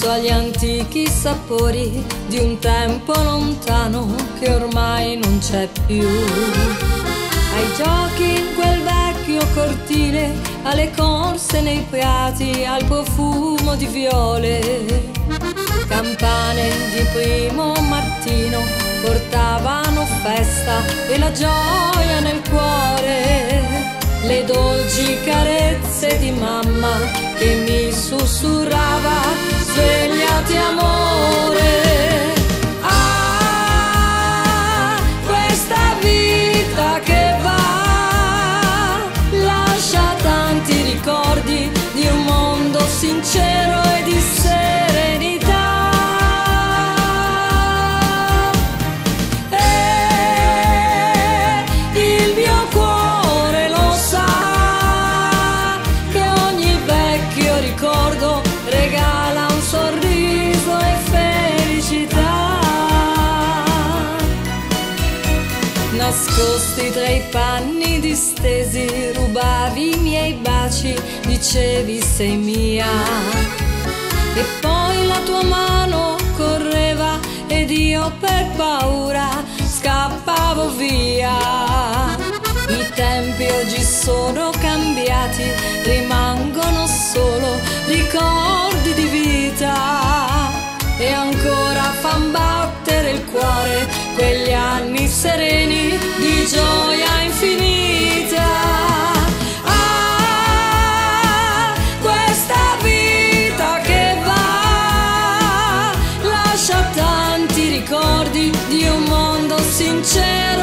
Penso agli antichi sapori di un tempo lontano che ormai non c'è più. Ai giochi in quel vecchio cortile, alle corse nei prati, al profumo di viole. Campane di primo mattino portavano festa e la gioia nel cuore. Le dolci carezze di mamma che mi sussurrava svegliati amore. Nascosti tra i panni distesi, rubavi i miei baci, dicevi sei mia. E poi la tua mano correva ed io per paura scappavo via. I tempi oggi sono cambiati, rimangono di un mondo sincero